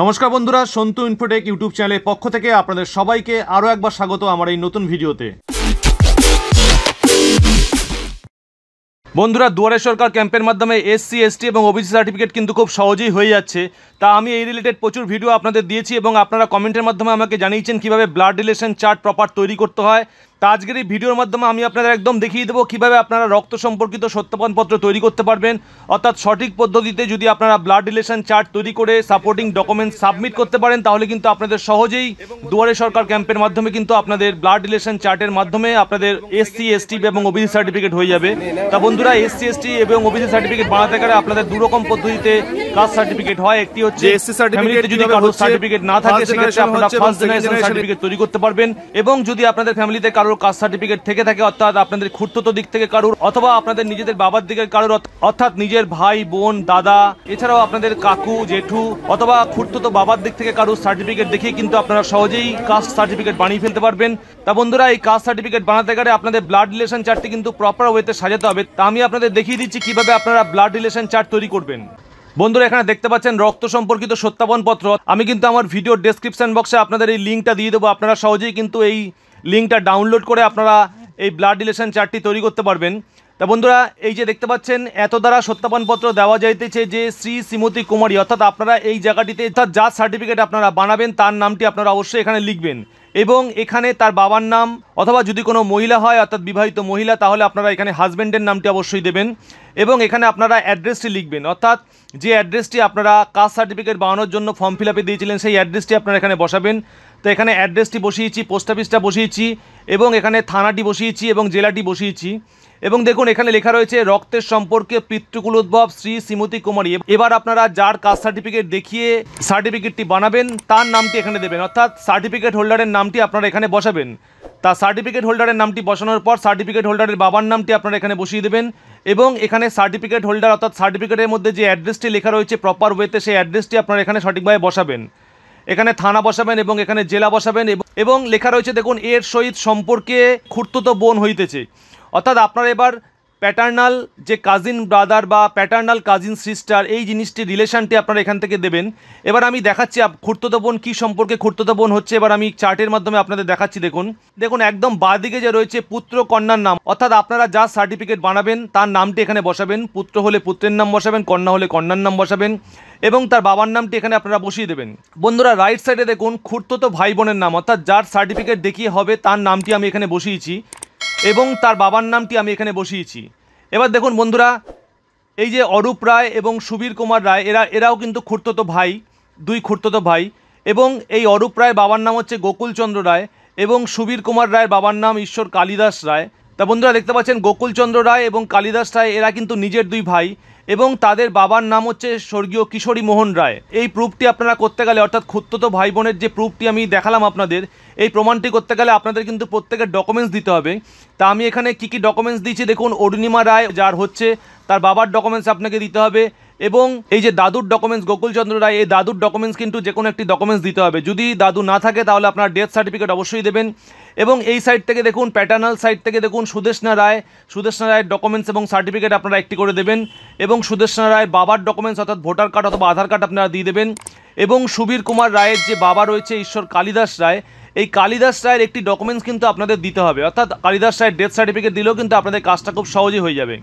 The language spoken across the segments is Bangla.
নমস্কার বন্ধুরা, সন্তু ইনফোটেক ইউটিউব চ্যানেলের পক্ষ থেকে আপনাদের সবাইকে আরও একবার স্বাগত আমার এই নতুন ভিডিওতে। বন্ধুরা, দুয়ারে সরকার ক্যাম্পের মাধ্যমে এসসি এসটি এবং ওবিসি সার্টিফিকেট কিন্তু খুব সহজেই হয়ে যাচ্ছে। তা আমি এই রিলেটেড প্রচুর ভিডিও আপনাদের দিয়েছি এবং আপনারা কমেন্টের মাধ্যমে আমাকে জানিয়েছেন কীভাবে ব্লাড রিলেশন চার্ট প্রপার তৈরি করতে হয়। তা আজকের এই ভিডিওর মাধ্যমে আমি আপনাদের একদম দেখিয়ে দেবো কীভাবে আপনারা রক্ত সম্পর্কিত সত্যবানপত্র তৈরি করতে পারবেন। অর্থাৎ সঠিক পদ্ধতিতে যদি আপনারা ব্লাড রিলেশন চার্ট তৈরি করে সাপোর্টিং ডকুমেন্টস সাবমিট করতে পারেন, তাহলে কিন্তু আপনাদের সহজেই দুয়ারে সরকার ক্যাম্পের মাধ্যমে কিন্তু আপনাদের ব্লাড রিলেশন চার্টের মাধ্যমে আপনাদের এসসি এসটি এবং ওবিসি সার্টিফিকেট হয়ে যাবে। তা বন্ধুরা এসসি এসটি এবং ওবিসি সার্টিফিকেট বানাতে গেলে আপনাদের দু রকম পদ্ধতিতে কাস্ট সার্টিফিকেট হয়। একটি হচ্ছে SC certificate যদি হচ্ছে, সার্টিফিকেট না থাকে সেক্ষেত্রে আপনারা ফার্স্ট জেনারেশন সার্টিফিকেট তৈরি করতে পারবেন। এবং যদি আপনাদের ফ্যামিলিতে কারোর কাস্ট সার্টিফিকেট থেকে থাকে অর্থাৎ আপনাদের খুঁড়তো দিক থেকে কারোর অথবা আপনাদের নিজেদের বাবার দিকের কারোর অর্থাৎ নিজের ভাই বোন দাদা এছাড়াও আপনাদের কাকু জেঠু অথবা খুঁড়তো বাবার দিক থেকে কারোর সার্টিফিকেট দেখিয়ে কিন্তু আপনারা সহজেই কাস্ট সার্টিফিকেট বানিয়ে ফেলতে পারবেন। তা বন্ধুরা, এই কাস্ট সার্টিফিকেট বানাতে গেলে আপনাদের ব্লাড রিলেশন চার্টটি কিন্তু প্রপার ওয়েতে সাজাতে হবে। তা আমি আপনাদের দেখিয়ে দিচ্ছি কীভাবে আপনারা ব্লাড রিলেশন চার্ট তৈরি করবেন। বন্ধুরা, এখানে দেখতে পাচ্ছেন রক্ত সম্পর্কিত সত্যাপনপত্র। আমি কিন্তু আমার ভিডিও ডেসক্রিপশন বক্সে আপনাদের এই লিঙ্কটা দিয়ে দেবো। আপনারা সহজেই কিন্তু এই লিঙ্কটা ডাউনলোড করে আপনারা এই ব্লাড রিলেশন চার্টটি তৈরি করতে পারবেন। তা বন্ধুরা, এই যে দেখতে পাচ্ছেন, এত দ্বারা সত্যাপনপত্র দেওয়া যাইতেছে যে শ্রী শ্রীমতী কুমারী, অর্থাৎ আপনারা এই জায়গাটিতে অর্থাৎ যা সার্টিফিকেট আপনারা বানাবেন, তার নামটি আপনারা অবশ্যই এখানে লিখবেন। এবং এখানে তার বাবার নাম, অথবা যদি কোনো মহিলা হয়, অর্থাৎ বিবাহিত মহিলা, তাহলে আপনারা এখানে হাজব্যান্ডের নামটি অবশ্যই দেবেন। এবং এখানে আপনারা অ্যাড্রেসটি লিখবেন, অর্থাৎ যে অ্যাড্রেসটি আপনারা কাস্ট সার্টিফিকেট বানানোর জন্য ফর্ম ফিল আপে দিয়েছিলেন, সেই অ্যাড্রেসটি আপনারা এখানে বসাবেন। তো এখানে অ্যাড্রেসটি বসিয়েছি পোস্ট অফিসটা বসিয়েছি, এবং এখানে থানাটি বসিয়েছি, এবং জেলাটি বসিয়েছি। এবং দেখুন, এখানে লেখা রয়েছে, রক্তের সম্পর্কে পিতৃকুল উদ্ভব, শ্রী শ্রীমতী কুমারী। এবার আপনারা যার কাস্ট সার্টিফিকেট দেখিয়ে সার্টিফিকেটটি বানাবেন, তার নামটি এখানে দেবেন। অর্থাৎ সার্টিফিকেট হোল্ডারের নামটি আপনারা এখানে বসাবেন। তা সার্টিফিকেট হোল্ডারের নামটি বসানোর পর সার্টিফিকেট হোল্ডারের বাবার নামটি আপনারা এখানে বসিয়ে দেবেন এবং এখানে সার্টিফিকেট হোল্ডার, অর্থাৎ সার্টিফিকেটের মধ্যে যে অ্যাড্রেসটি লেখা রয়েছে প্রপার ওয়েতে, সেই অ্যাড্রেসটি আপনারা এখানে সঠিকভাবে বসাবেন। এখানে থানা বসাবেন এবং এখানে জেলা বসাবেন এবং- লেখা রয়েছে, দেখুন, এর সহিত সম্পর্কে খুঁড়তুতো বোন হইতেছে। অর্থাৎ আপনারা এবার প্যাটার্নাল যে কাজিন ব্রাদার বা প্যাটার্নাল কাজিন সিস্টার এই জিনিসটি রিলেশনটি আপনারা এখান থেকে দেবেন। এবার আমি দেখাচ্ছি খুঁড়তুতো বোন কী সম্পর্কে খুঁড়তুতো বোন হচ্ছে, এবার আমি চার্টের মাধ্যমে আপনাদের দেখাচ্ছি, দেখুন। দেখুন, একদম বাঁদিকে যে রয়েছে পুত্র কন্যার নাম, অর্থাৎ আপনারা যা সার্টিফিকেট বানাবেন, তার নামটি এখানে বসাবেন। পুত্র হলে পুত্রের নাম বসাবেন, কন্যা হলে কন্যার নাম বসাবেন এবং তার বাবার নামটি এখানে আপনারা বসিয়ে দেবেন। বন্ধুরা রাইট সাইডে দেখুন, খুঁড়তুতো ভাই বোনের নাম, অর্থাৎ যার সার্টিফিকেট দেখিয়ে হবে, তার নামটি আমি এখানে বসিয়েছি। এবং তার বাবার নামটি আমি এখানে বসিয়েছি। এবার দেখুন বন্ধুরা, এই যে অরূপ রায় এবং সুবীর কুমার রায়, এরা, এরাও কিন্তু খুর্তত ভাই, দুই খুর্তত ভাই। এবং এই অরূপ রায় বাবার নাম হচ্ছে গোকুলচন্দ্র রায় এবং সুবীর কুমার রায়ের বাবার নাম ঈশ্বর কালিদাস রায়। তা বন্ধুরা দেখতে পাচ্ছেন, গোকুলচন্দ্র রায় এবং কালিদাস রায়, এরা কিন্তু নিজের দুই ভাই এবং তাদের বাবার নাম হচ্ছে স্বর্গীয় কিশোরী মোহন রায়। এই প্রুফটি আপনারা করতে গেলে, অর্থাৎ ক্ষুত্রত ভাই বোনের যে প্রুফটি আমি দেখালাম আপনাদের, এই প্রমাণটি করতে গেলে আপনাদের কিন্তু প্রত্যেকের ডকুমেন্টস দিতে হবে। তা আমি এখানে কি কি ডকুমেন্টস দিয়েছি, দেখুন, অরুণিমা রায়, যার হচ্ছে, তার বাবার ডকুমেন্টস আপনাকে দিতে হবে। এবং এই যে দাদুর ডকুমেন্টস গোকুলচন্দ্র রায়, এই দাদুর ডকুমেন্টস কিন্তু যে কোনো একটি ডকুমেন্টস দিতে হবে। যদি দাদু না থাকে, তাহলে আপনার ডেথ সার্টিফিকেট অবশ্যই দেবেন। এবং এই সাইড থেকে দেখুন প্যাটার্নাল সাইড থেকে দেখুন সুদেশনা রায় সুদেশনা রায়ের ডকুমেন্টস এবং সার্টিফিকেট আপনারা একটি করে দেবেন। এবং সুদেশনা রায় বাবার ডকুমেন্টস অর্থাৎ ভোটার কার্ড অথবা আধার কার্ড আপনারা দিয়ে দেবেন। এবং সুবীর কুমার রায়ের যে বাবা রয়েছে, ঈশ্বর কালিদাস রায়, এই কালিদাস রায়ের একটি ডকুমেন্টস কিন্তু আপনাদের দিতে হবে। অর্থাৎ কালিদাস রায়ের ডেথ সার্টিফিকেট দিলেও কিন্তু আপনাদের কাজটা খুব সহজেই হয়ে যাবে।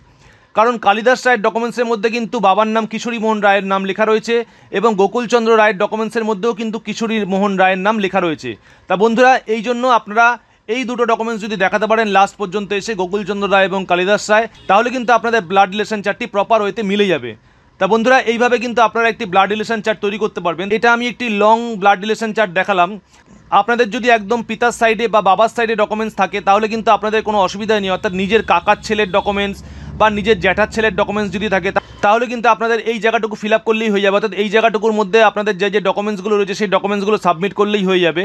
কারণ কালিদাস রায়ের ডকুমেন্টসের মধ্যে কিন্তু বাবার নাম কিশোরী মোহন রায়ের নাম লেখা রয়েছে এবং গোকুলচন্দ্র রায়ের ডকুমেন্টসের মধ্যেও কিন্তু কিশোরী মোহন রায়ের নাম লেখা রয়েছে। তা বন্ধুরা, এই জন্য আপনারা এই দুটো ডকুমেন্টস যদি দেখাতে পারেন লাস্ট পর্যন্ত এসে গোকুলচন্দ্র রায় এবং কালিদাস রায়, তাহলে কিন্তু আপনাদের ব্লাড রিলেশন চার্টটি প্রপার ওয়েতে মিলে যাবে। তা বন্ধুরা, এইভাবে কিন্তু আপনারা একটি ব্লাড রিলেশন চার্ট তৈরি করতে পারবেন। এটা আমি একটি লং ব্লাড রিলেশন চার্ট দেখালাম। আপনাদের যদি একদম পিতার সাইডে বা বাবার সাইডে ডকুমেন্টস থাকে, তাহলে কিন্তু আপনাদের কোনো অসুবিধা নেই। অর্থাৎ নিজের কাকার ছেলের ডকুমেন্টস বা নিজের জ্যাঠার ছেলের ডকুমেন্টস যদি থাকে তাহলে কিন্তু আপনাদের এই জায়গাটুকু ফিল আপ করলেই হয়ে যাবে। অর্থাৎ এই জায়গাটুকুর মধ্যে আপনাদের যে যে ডকুমেন্টসগুলো রয়েছে, সেই ডকুমেন্টসগুলো সাবমিট করলেই হয়ে যাবে।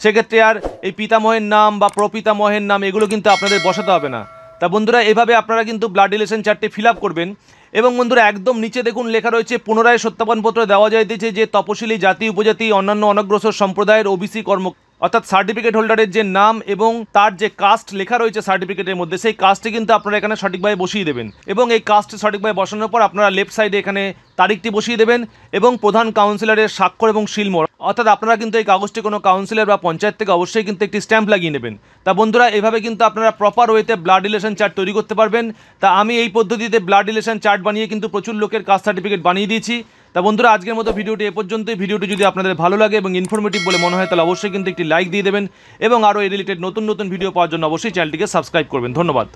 সেক্ষেত্রে আর এই পিতামহের নাম বা প্রপিতামহের নাম, এগুলো কিন্তু আপনাদের বসাতে হবে না। তা বন্ধুরা, এভাবে আপনারা কিন্তু ব্লাড রিলেশন চার্টটি ফিল আপ করবেন। এবং বন্ধুরা, একদম নিচে দেখুন লেখা রয়েছে, পুনরায় সত্যাপনপত্র দেওয়া যাইতেছে যে তপশিলি জাতি, উপজাতি, অন্যান্য অনগ্রসর সম্প্রদায়ের ওবিসি কর্ম অর্থাৎ সার্টিফিকেট হোল্ডারের যে নাম এবং তার যে কাস্ট লেখা রয়েছে সার্টিফিকেটের মধ্যে, সেই কাস্টটি কিন্তু আপনারা এখানে সঠিকভাবে বসিয়ে দেবেন। এবং এই কাস্ট সঠিকভাবে বসানোর পর আপনারা লেফট সাইডে এখানে তারিখটি বসিয়ে দেবেন এবং প্রধান কাউন্সিলরের স্বাক্ষর এবং শিলমোড় অর্থাৎ আপনারা কিন্তু এই কাগজটি কোনো কাউন্সিলর বা পঞ্চায়েত থেকে অবশ্যই কিন্তু একটি স্ট্যাম্প লাগিয়ে নেবেন। তা বন্ধুরা, এভাবে কিন্তু আপনারা প্রপার ওয়েতে ব্লাড রিলেশন চার্ট তৈরি করতে পারবেন। তা আমি এই পদ্ধতিতে ব্লাড রিলেশন চার্ট বানিয়ে কিন্তু প্রচুর লোকের কাস্ট সার্টিফিকেট বানিয়ে দিয়েছি। তা বন্ধুরা, আজকের মতো ভিডিওটি এ পর্যন্তই। ভিডিওটি যদি আপনাদের ভালো লাগে এবং ইনফরমেটিভ বলে মনে হয়, তাহলে অবশ্যই কিন্তু একটি লাইক দিয়ে দেবেন এবং আরও এই রিলেটেড নতুন নতুন ভিডিও পাওয়ার জন্য অবশ্যই চ্যানেলটিকে সাবস্ক্রাইব করবেন। ধন্যবাদ।